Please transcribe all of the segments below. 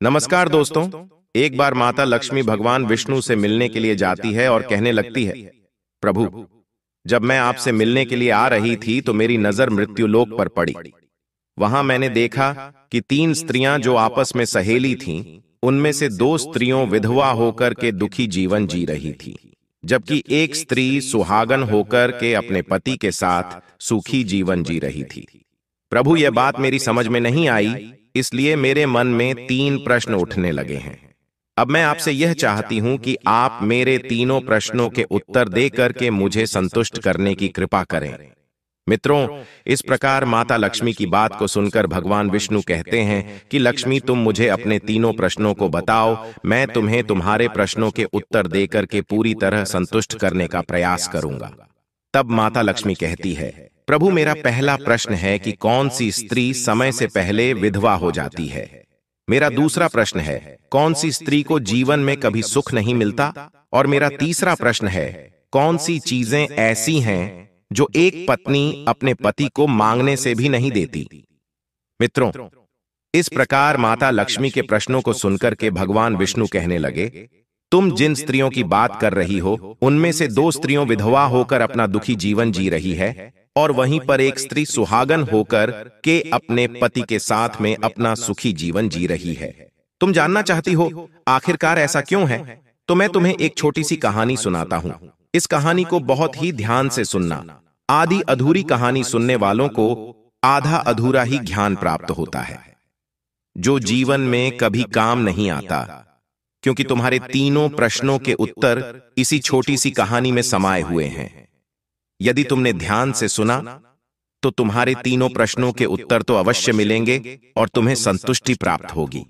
नमस्कार दोस्तों एक बार माता लक्ष्मी भगवान विष्णु से मिलने के लिए जाती है और कहने लगती है प्रभु जब मैं आपसे मिलने के लिए आ रही थी तो मेरी नज़र मृत्युलोक पर पड़ी। वहाँ मैंने देखा कि तीन स्त्रियाँ जो आपस में सहेली थीं, उनमें से दो स्त्रियों विधवा होकर के दुखी जीवन जी रही थी। जबकि एक स्त्री सुहागन होकर के अपने पति के साथ सुखी जीवन जी रही थी। प्रभु यह बात मेरी समझ में नहीं आई इसलिए मेरे मन में तीन प्रश्न उठने लगे हैं। अब मैं आपसे यह चाहती हूँ कि आप मेरे तीनों प्रश्नों के उत्तर दे करके मुझे संतुष्ट करने की कृपा करें। मित्रों, इस प्रकार माता लक्ष्मी की बात को सुनकर भगवान विष्णु कहते हैं कि, लक्ष्मी, तुम मुझे अपने तीनों प्रश्नों को बताओ। मैं तुम्हें तुम्हारे प्रश्नों के उत्तर देकर के पूरी तरह संतुष्ट करने का प्रयास करूँगा। तब माता लक्ष्मी कहती है प्रभु, मेरा पहला प्रश्न है कि कौन सी स्त्री समय से पहले विधवा हो जाती है? मेरा दूसरा प्रश्न है, कौन सी स्त्री को जीवन में कभी सुख नहीं मिलता? और मेरा तीसरा प्रश्न है, कौन सी चीज़ें ऐसी हैं जो एक पत्नी अपने पति को मांगने से भी नहीं देती? मित्रों, इस प्रकार माता लक्ष्मी के प्रश्नों को सुनकर के भगवान विष्णु कहने लगे, तुम जिन स्त्रियों की बात कर रही हो, उनमें से दो स्त्रियों विधवा होकर अपना दुखी जीवन जी रही है और वहीं पर एक स्त्री सुहागन होकर के अपने पति के साथ में अपना सुखी जीवन जी रही है। तुम जानना चाहती हो आखिरकार ऐसा क्यों है? तो मैं तुम्हें एक छोटी सी कहानी सुनाता हूँ। इस कहानी को बहुत ही ध्यान से सुनना। आधी अधूरी कहानी सुनने वालों को आधा अधूरा ही ज्ञान प्राप्त होता है। जो जीवन में कभी काम नहीं आता क्योंकि तुम्हारे तीनों प्रश्नों के उत्तर इसी छोटी सी कहानी में समाये हुए हैं यदि तुमने ध्यान से सुना तो तुम्हारे तीनों प्रश्नों के उत्तर तो अवश्य मिलेंगे और तुम्हें संतुष्टि प्राप्त होगी।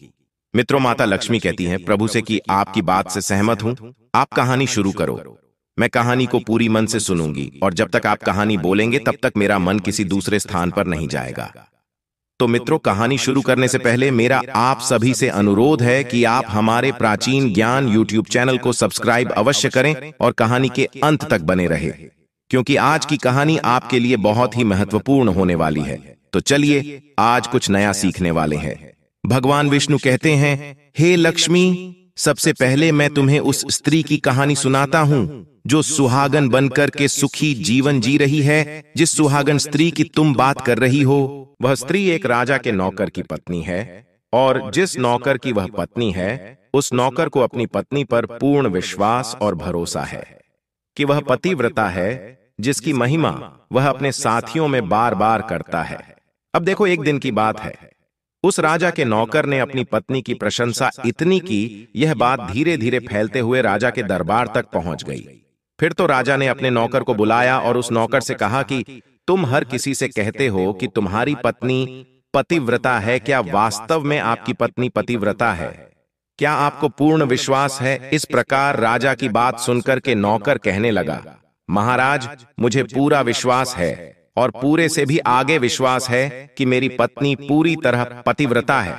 मित्रों, माता लक्ष्मी कहती हैं, प्रभु से कि आपकी बात से सहमत हूँ। आप कहानी शुरू करो। मैं कहानी को पूरी मन से सुनूँगी और जब तक आप कहानी बोलेंगे, तब तक मेरा मन किसी दूसरे स्थान पर नहीं जाएगा। तो मित्रों, कहानी शुरू करने से पहले मेरा आप सभी से अनुरोध है कि आप हमारे प्राचीन ज्ञान यूट्यूब चैनल को सब्सक्राइब अवश्य करें और कहानी के अंत तक बने रहे। क्योंकि आज की कहानी आपके लिए बहुत ही महत्वपूर्ण होने वाली है। तो चलिए आज कुछ नया सीखने वाले हैं। भगवान विष्णु कहते हैं हे लक्ष्मी सबसे पहले मैं तुम्हें उस स्त्री की कहानी सुनाता हूँ जो सुहागन बनकर के सुखी जीवन जी रही है जिस सुहागन स्त्री की तुम बात कर रही हो वह स्त्री एक राजा के नौकर की पत्नी है और जिस नौकर की वह पत्नी है उस नौकर को अपनी पत्नी पर पूर्ण विश्वास और भरोसा है कि वह पतिव्रता है जिसकी महिमा वह अपने साथियों में बार बार करता है। अब देखो एक दिन की बात है। उस राजा के नौकर ने अपनी पत्नी की प्रशंसा इतनी की यह बात धीरे धीरे फैलते हुए राजा के दरबार तक पहुँच गई। फिर तो राजा ने अपने नौकर को बुलाया और उस नौकर से कहा कि तुम हर किसी से कहते हो कि तुम्हारी पत्नी पतिव्रता है क्या वास्तव में आपकी पत्नी पतिव्रता है? क्या आपको पूर्ण विश्वास है? इस प्रकार राजा की बात सुनकर के नौकर कहने लगा, महाराज, मुझे पूरा विश्वास है और पूरे से भी आगे विश्वास है कि मेरी पत्नी पूरी तरह पतिव्रता है।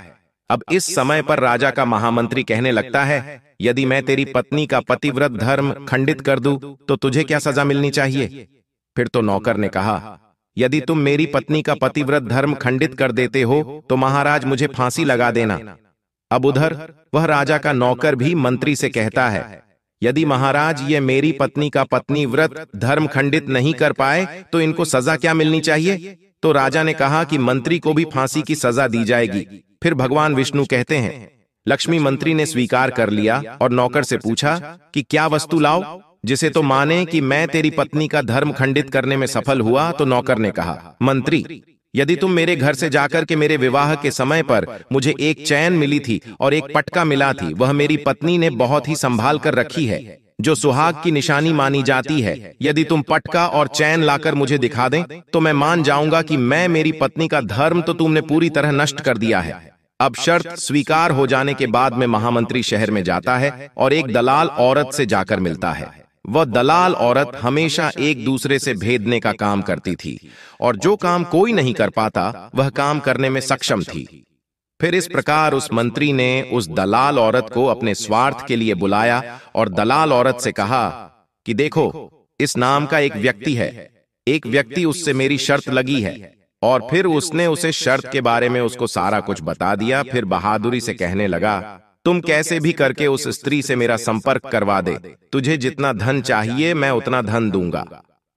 अब इस समय पर राजा का महामंत्री कहने लगता है, यदि मैं तेरी पत्नी का पतिव्रत धर्म खंडित कर दूँ तो तुझे क्या सजा मिलनी चाहिए? फिर तो नौकर ने कहा, यदि तुम मेरी पत्नी का पतिव्रत धर्म खंडित कर देते हो तो महाराज मुझे फांसी लगा देना। अब उधर, वह राजा का नौकर भी मंत्री से कहता है, यदि महाराज ये मेरी पत्नी का पत्नी व्रत धर्म खंडित नहीं कर पाए तो इनको सजा क्या मिलनी चाहिए? तो राजा ने कहा कि मंत्री को भी फांसी की सजा दी जाएगी। फिर भगवान विष्णु कहते हैं, लक्ष्मी मंत्री ने स्वीकार कर लिया और नौकर से पूछा कि क्या वस्तु लाओ? जिसे तो माने कि मैं तेरी पत्नी का धर्म खंडित करने में सफल हुआ तो नौकर ने कहा, मंत्री यदि तुम मेरे घर से जाकर के मेरे विवाह के समय पर मुझे एक चैन मिली थी और एक पटका मिला थी वह मेरी पत्नी ने बहुत ही संभाल कर रखी है। जो सुहाग की निशानी मानी जाती है यदि तुम पटका और चैन लाकर मुझे दिखा दें तो मैं मान जाऊँगा कि मैं मेरी पत्नी का धर्म तो तुमने पूरी तरह नष्ट कर दिया है। अब शर्त स्वीकार हो जाने के बाद में महामंत्री शहर में जाता है और एक दलाल औरत से जाकर मिलता है वह दलाल औरत हमेशा एक दूसरे से भेदने का काम करती थी, और जो काम कोई नहीं कर पाता, वह काम करने में सक्षम थी। फिर इस प्रकार उस मंत्री ने उस दलाल औरत को अपने स्वार्थ के लिए बुलाया और दलाल औरत से कहा कि देखो, इस नाम का एक व्यक्ति है, एक व्यक्ति उससे मेरी शर्त लगी है, और फिर उसने उसे शर्त के बारे में उसको सारा कुछ बता दिया, फिर बहादुरी से कहने लगा तुम कैसे भी करके उस स्त्री से मेरा संपर्क करवा दे। तुझे जितना धन चाहिए मैं उतना धन दूँगा।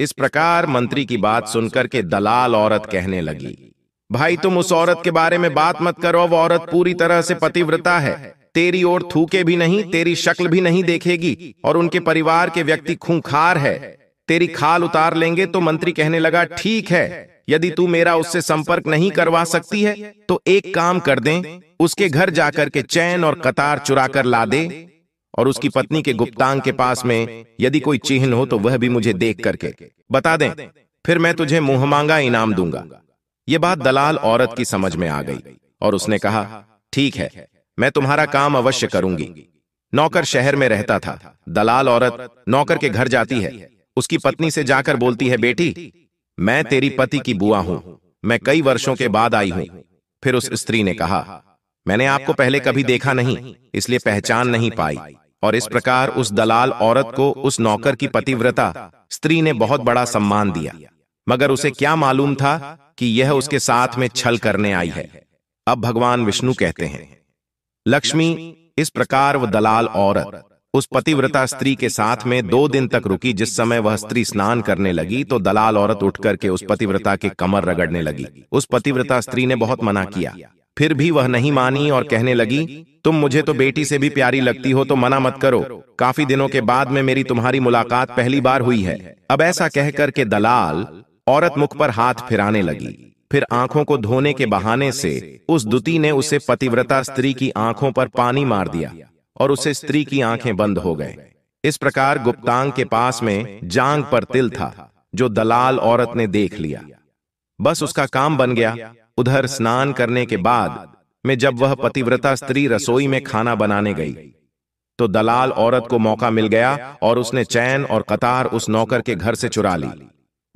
इस प्रकार मंत्री की बात सुनकर के दलाल औरत कहने लगी। भाई तुम उस औरत के बारे में बात मत करो। वो औरत पूरी तरह से पतिव्रता है। तेरी ओर थूके भी नहीं तेरी शक्ल भी नहीं देखेगी और उनके परिवार के व्यक्ति खूंखार है। तेरी खाल उतार लेंगे तो मंत्री कहने लगा ठीक है यदि तू मेरा उससे संपर्क नहीं करवा सकती है तो एक काम कर दें उसके घर जाकर के चैन और कतार चुरा कर ला दे और उसकी पत्नी के गुप्तांग के पास में यदि कोई चिन्ह हो तो वह भी मुझे देख करके बता दें। फिर मैं तुझे मुँह मांगा इनाम दूँगा। यह बात दलाल औरत की समझ में आ गई और उसने कहा ठीक है मैं तुम्हारा काम अवश्य करूँगी। नौकर शहर में रहता था दलाल औरत नौकर के घर जाती है उसकी पत्नी से जाकर बोलती है बेटी मैं तेरी पति की बुआ हूँ। मैं कई वर्षों के बाद आई हूँ। फिर उस स्त्री ने कहा मैंने आपको पहले कभी देखा नहीं इसलिए पहचान नहीं पाई। और इस प्रकार उस दलाल औरत को उस नौकर की पतिव्रता स्त्री ने बहुत बड़ा सम्मान दिया। मगर उसे क्या मालूम था कि यह उसके साथ में छल करने आई है। अब भगवान विष्णु कहते हैं लक्ष्मी इस प्रकार वह दलाल औरत उस पतिव्रता स्त्री के साथ में दो दिन तक रुकी जिस समय वह स्त्री स्नान करने लगी तो दलाल औरत उठ करके उस पतिव्रता के कमर रगड़ने लगी। उस पतिव्रता स्त्री ने बहुत मना किया। फिर भी वह नहीं मानी और कहने लगी तुम मुझे तो बेटी से भी प्यारी लगती हो तो मना मत करो। काफ़ी दिनों के बाद में मेरी तुम्हारी मुलाकात पहली बार हुई है। अब ऐसा कह करके दलाल औरत मुख पर हाथ फिराने लगी फिर आँखों को धोने के बहाने से उस दुती ने उसे पतिव्रता स्त्री की आँखों पर पानी मार दिया और उसे स्त्री की आँखें बंद हो गए इस प्रकार गुप्तांग के पास में जांग पर तिल था, जो दलाल औरत ने देख लिया। बस उसका काम बन गया। उधर स्नान करने के बाद में जब वह पतिव्रता स्त्री रसोई में खाना बनाने गई तो दलाल औरत को मौका मिल गया और उसने चैन और कतार उस नौकर के घर से चुरा ली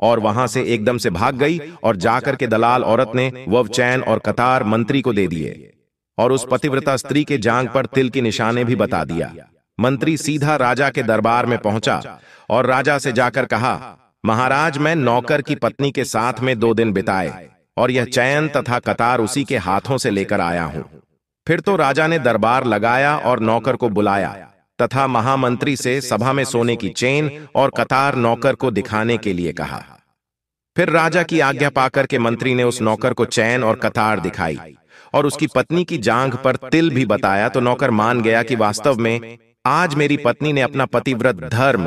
और वहाँ से एकदम से भाग गई और जाकर के दलाल औरत ने वह चैन और कतार मंत्री को दे दिए। और उस पतिव्रता स्त्री के जांग पर तिल के निशाने भी बता दिया। मंत्री सीधा राजा के दरबार में पहुँचा और राजा से जाकर कहा महाराज मैं नौकर की पत्नी के साथ में दो दिन बिताए और यह चयन तथा कतार उसी के हाथों से लेकर आया हूँ। फिर तो राजा ने दरबार लगाया और नौकर को बुलाया तथा महामंत्री से सभा में सोने की चेन और कतार नौकर को दिखाने के लिए कहा। फिर राजा की आज्ञा पाकर के मंत्री ने उस नौकर को चैन और कतार दिखाई और उसकी पत्नी की जांघ पर तिल भी बताया तो नौकर मान गया कि वास्तव में आज मेरी पत्नी ने अपना पतिव्रत धर्म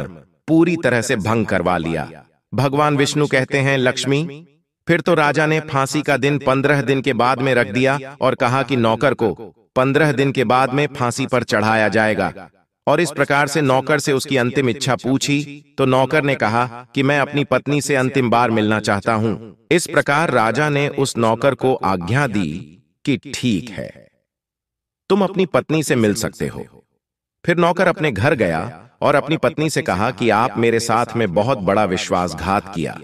पूरी तरह से भंग करवा लिया। भगवान विष्णु कहते हैं, लक्ष्मी, फिर तो राजा ने फांसी का दिन पंद्रह दिन के बाद में रख दिया और कहा कि नौकर को पंद्रह दिन के बाद में फांसी पर चढ़ाया जाएगा। और इस प्रकार से नौकर से उसकी अंतिम इच्छा पूछी तो नौकर ने कहा कि मैं अपनी पत्नी से अंतिम बार मिलना चाहता हूँ। इस प्रकार राजा ने उस नौकर को आज्ञा दी कि ठीक है। तुम अपनी पत्नी से मिल सकते हो। फिर नौकर अपने घर गया और अपनी पत्नी से कहा कि आप मेरे साथ में बहुत बड़ा विश्वासघात किया।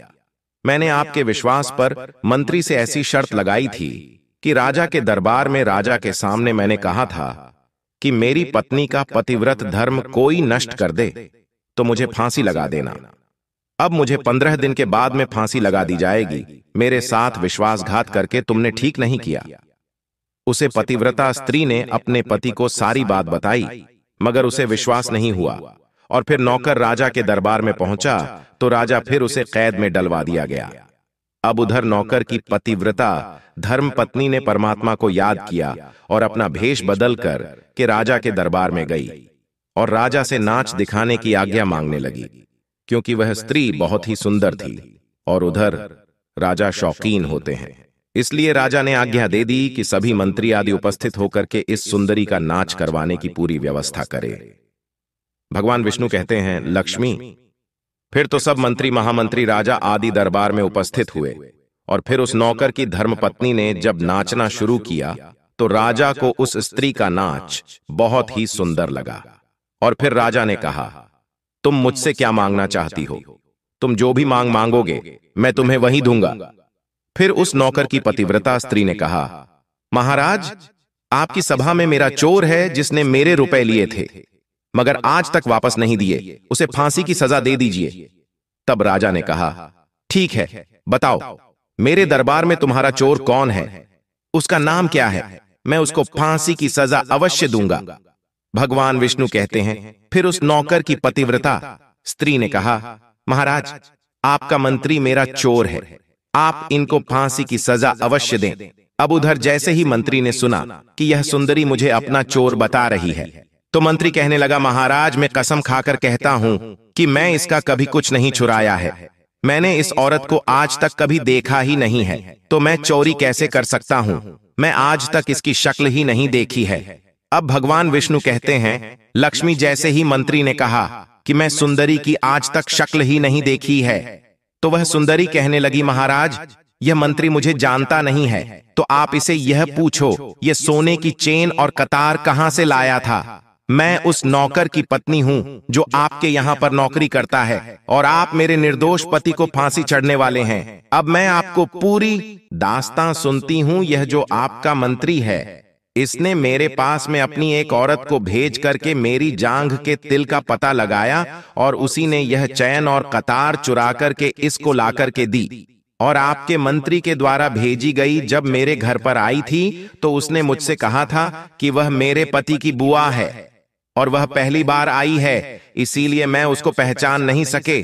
मैंने आपके विश्वास पर मंत्री से ऐसी शर्त लगाई थी कि राजा के दरबार में राजा के सामने मैंने कहा था कि मेरी पत्नी का पतिव्रत धर्म कोई नष्ट कर दे तो मुझे फांसी लगा देना। अब मुझे पंद्रह दिन के बाद में फांसी लगा दी जाएगी। मेरे साथ विश्वासघात करके तुमने ठीक नहीं किया उसे पतिव्रता स्त्री ने अपने पति को सारी बात बताई मगर उसे विश्वास नहीं हुआ। और फिर नौकर राजा के दरबार में पहुँचा तो राजा फिर उसे कैद में डलवा दिया गया। अब उधर नौकर की पतिव्रता धर्म पत्नी ने परमात्मा को याद किया और अपना भेष बदल कर के राजा के दरबार में गई और राजा से नाच दिखाने की आज्ञा मांगने लगी क्योंकि वह स्त्री बहुत ही सुंदर थी और उधर राजा शौकीन होते हैं इसलिए राजा ने आज्ञा दे दी कि सभी मंत्री आदि उपस्थित होकर के इस सुंदरी का नाच करवाने की पूरी व्यवस्था करे। भगवान विष्णु कहते हैं, लक्ष्मी, फिर तो सब मंत्री, महामंत्री, राजा आदि दरबार में उपस्थित हुए और फिर उस नौकर की धर्मपत्नी ने जब नाचना शुरू किया तो राजा को उस स्त्री का नाच बहुत ही सुंदर लगा। और फिर राजा ने कहा, तुम मुझसे क्या मांगना चाहती हो? तुम जो भी मांग मांगोगे, मैं तुम्हें वही दूँगा। फिर उस नौकर की पतिव्रता स्त्री ने कहा, महाराज, आपकी सभा में मेरा चोर है जिसने मेरे रुपए लिए थे। मगर आज तक वापस नहीं दिए। उसे फांसी की सजा दे दीजिए। तब राजा ने कहा, ठीक है, बताओ, मेरे दरबार में तुम्हारा चोर कौन है? उसका नाम क्या है? मैं उसको फांसी की सजा अवश्य दूँगा। भगवान विष्णु कहते हैं, फिर उस नौकर की पतिव्रता। स्त्री ने कहा, महाराज, आपका मंत्री मेरा चोर है। आप इनको फांसी की सजा अवश्य दें। अब उधर जैसे ही मंत्री ने सुना कि यह सुंदरी मुझे अपना चोर बता रही है तो मंत्री कहने लगा, महाराज, मैं कसम खाकर कहता हूँ कि मैं इसका कभी कुछ नहीं छुराया है। मैंने इस औरत को आज तक कभी देखा ही नहीं है तो मैं चोरी कैसे कर सकता हूँ? मैं आज तक इसकी शक्ल ही नहीं देखी है। अब भगवान विष्णु कहते हैं, लक्ष्मी जैसे ही मंत्री ने कहा कि मैं सुंदरी की आज तक शक्ल ही नहीं देखी है तो वह सुंदरी कहने लगी, महाराज, यह मंत्री मुझे जानता नहीं है तो आप इसे यह पूछो, ये सोने की चेन और कतार कहाँ से लाया था? मैं उस नौकर की पत्नी हूँ, जो आपके यहाँ पर नौकरी करता है, और आप मेरे निर्दोष पति को फांसी चढ़ने वाले हैं। अब मैं आपको पूरी दास्तां सुनती हूँ, यह जो आपका मंत्री है। इसने मेरे पास में अपनी एक औरत को भेज करके मेरी जांघ के तिल का पता लगाया और उसी ने यह चैन और कतार चुरा करके इसको ला करके दी। और आपके मंत्री के द्वारा भेजी गई जब मेरे घर पर आई थी तो उसने मुझसे कहा था कि वह मेरे पति की बुआ है और वह पहली बार आई है इसीलिए मैं उसको पहचान नहीं सके।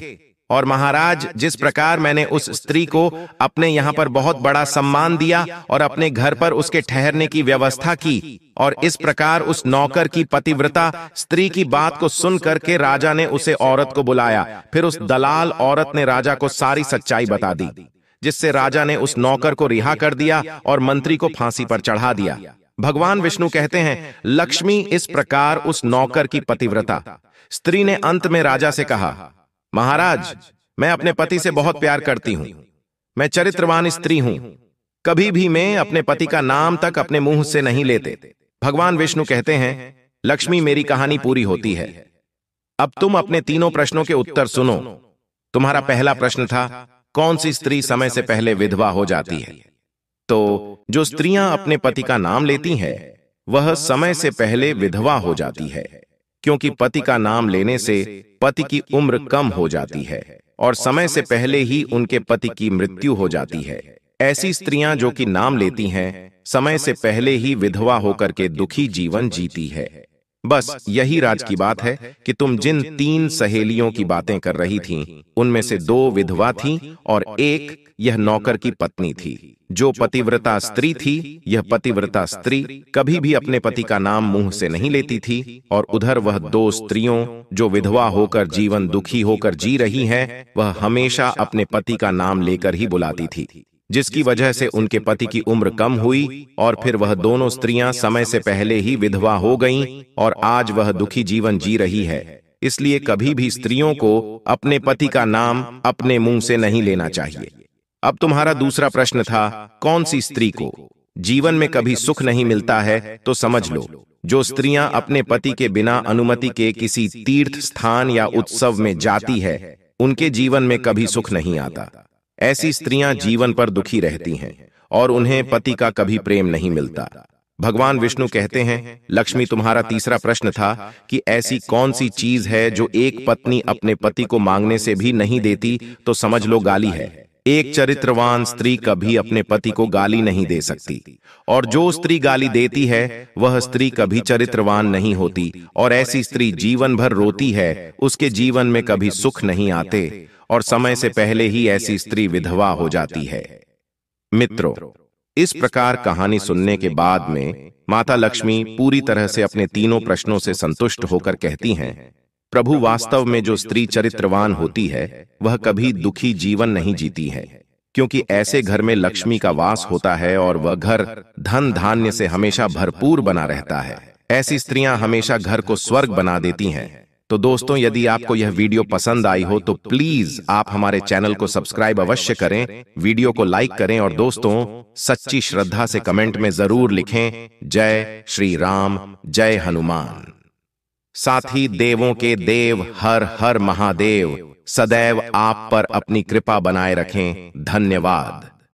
और महाराज, जिस प्रकार मैंने उस स्त्री को अपने यहाँ पर बहुत बड़ा सम्मान दिया और अपने घर पर उसके ठहरने की व्यवस्था की और इस प्रकार उस नौकर की पतिव्रता स्त्री की बात को सुन करके राजा ने उसे औरत को बुलाया। फिर उस दलाल औरत ने राजा को सारी सच्चाई बता दी, जिससे राजा ने उस नौकर को रिहा कर दिया और मंत्री को फांसी पर चढ़ा दिया। भगवान विष्णु कहते हैं, लक्ष्मी, इस प्रकार उस नौकर की पतिव्रता। स्त्री ने अंत में राजा से कहा महाराज, मैं अपने पति से बहुत प्यार करती हूँ। मैं चरित्रवान स्त्री हूँ। कभी भी मैं अपने पति का नाम तक अपने मुँह से नहीं लेते। भगवान विष्णु कहते हैं, लक्ष्मी, मेरी कहानी पूरी होती है। अब तुम अपने तीनों प्रश्नों के उत्तर सुनो। तुम्हारा पहला प्रश्न था, कौन सी स्त्री समय से पहले विधवा हो जाती है? तो जो स्त्रियाँ अपने पति का नाम लेती हैं, वह समय से पहले विधवा हो जाती है। क्योंकि पति का नाम लेने से पति की उम्र कम हो जाती है और समय से पहले ही उनके पति की मृत्यु हो जाती है। ऐसी स्त्रियाँ जो कि नाम लेती हैं समय से पहले ही विधवा होकर के दुखी जीवन जीती है। बस यही राज की बात है कि तुम जिन तीन सहेलियों की बातें कर रही थीं, उनमें से दो विधवा थीं और एक यह नौकर की पत्नी थी। जो पतिव्रता स्त्री थी यह पतिव्रता स्त्री कभी भी अपने पति का नाम मुँह से नहीं लेती थी और उधर वह दो स्त्रियों जो विधवा होकर जीवन दुखी होकर जी रही हैं, वह हमेशा अपने पति का नाम लेकर ही बुलाती थी। जिसकी वजह से उनके पति की उम्र कम हुई और फिर वह दोनों स्त्रियाँ समय से पहले ही विधवा हो गईं और आज वह दुखी जीवन जी रही है। इसलिए कभी भी स्त्रियों को अपने पति का नाम अपने मुँह से नहीं लेना चाहिए। अब तुम्हारा दूसरा प्रश्न था कौन सी स्त्री को? जीवन में कभी सुख नहीं मिलता है तो समझ लो। जो स्त्रियाँ अपने पति के बिना अनुमति के किसी तीर्थ स्थान या उत्सव में जाती है उनके जीवन में कभी सुख नहीं आता। ऐसी स्त्रियाँ जीवन पर दुखी रहती हैं और उन्हें पति का कभी प्रेम नहीं मिलता। भगवान विष्णु कहते हैं लक्ष्मी तुम्हारा तीसरा प्रश्न था कि ऐसी कौन सी चीज़ है जो एक पत्नी अपने पति को मांगने से भी नहीं देती तो समझ लो गाली है। एक चरित्रवान स्त्री कभी अपने पति को गाली नहीं दे सकती। और जो स्त्री गाली देती है, वह स्त्री कभी चरित्रवान नहीं होती। और ऐसी स्त्री जीवन भर रोती है, उसके जीवन में कभी सुख नहीं आते। और समय से पहले ही ऐसी स्त्री विधवा हो जाती है। मित्रों, इस प्रकार कहानी सुनने के बाद में माता लक्ष्मी पूरी तरह से अपने तीनों प्रश्नों से संतुष्ट होकर कहती हैं। प्रभु वास्तव में जो स्त्री चरित्रवान होती है, वह कभी दुखी जीवन नहीं जीती है, क्योंकि ऐसे घर में लक्ष्मी का वास होता है और वह घर धन धान्य से हमेशा भरपूर बना रहता है। ऐसी स्त्रियाँ हमेशा घर को स्वर्ग बना देती हैं। तो दोस्तों, यदि आपको यह वीडियो पसंद आई हो तो प्लीज़ आप हमारे चैनल को सब्सक्राइब अवश्य करें, वीडियो को लाइक करें और दोस्तों, सच्ची श्रद्धा से कमेंट में ज़रूर लिखें, जय श्री राम, जय हनुमान। साथ ही देवों के देव, हर हर महादेव, सदैव आप पर अपनी कृपा बनाए रखें। धन्यवाद।